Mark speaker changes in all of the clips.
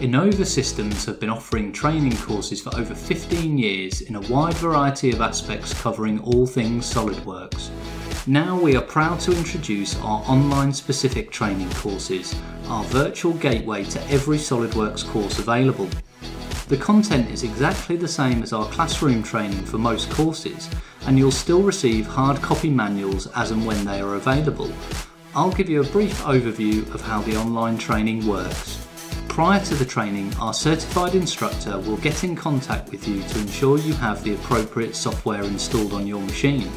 Speaker 1: Innova Systems have been offering training courses for over 15 years in a wide variety of aspects covering all things SolidWorks. Now we are proud to introduce our online specific training courses, our virtual gateway to every SolidWorks course available. The content is exactly the same as our classroom training for most courses, and you'll still receive hard copy manuals as and when they are available. I'll give you a brief overview of how the online training works. Prior to the training, our certified instructor will get in contact with you to ensure you have the appropriate software installed on your machine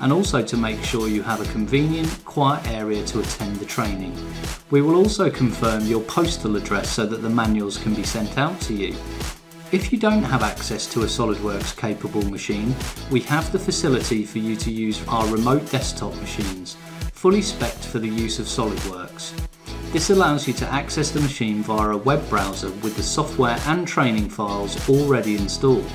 Speaker 1: and also to make sure you have a convenient, quiet area to attend the training. We will also confirm your postal address so that the manuals can be sent out to you. If you don't have access to a SolidWorks capable machine, we have the facility for you to use our remote desktop machines, fully spec'd for the use of SolidWorks. This allows you to access the machine via a web browser with the software and training files already installed.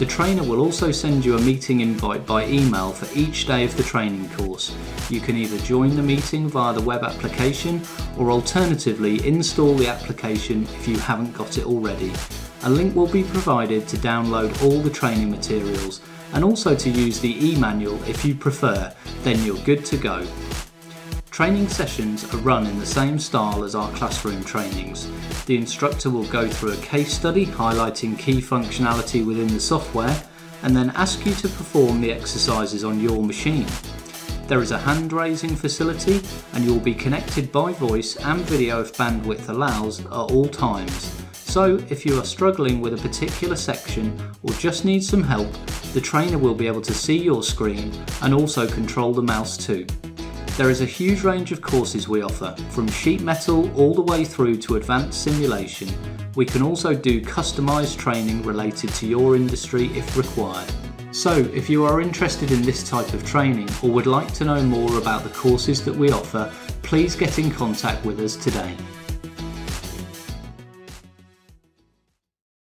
Speaker 1: The trainer will also send you a meeting invite by email for each day of the training course. You can either join the meeting via the web application or alternatively install the application if you haven't got it already. A link will be provided to download all the training materials and also to use the e-manual if you prefer, then you're good to go. Training sessions are run in the same style as our classroom trainings. The instructor will go through a case study highlighting key functionality within the software and then ask you to perform the exercises on your machine. There is a hand raising facility and you will be connected by voice and video if bandwidth allows at all times. So if you are struggling with a particular section or just need some help, the trainer will be able to see your screen and also control the mouse too. There is a huge range of courses we offer, from sheet metal all the way through to advanced simulation. We can also do customised training related to your industry if required. So, if you are interested in this type of training or would like to know more about the courses that we offer, please get in contact with us today.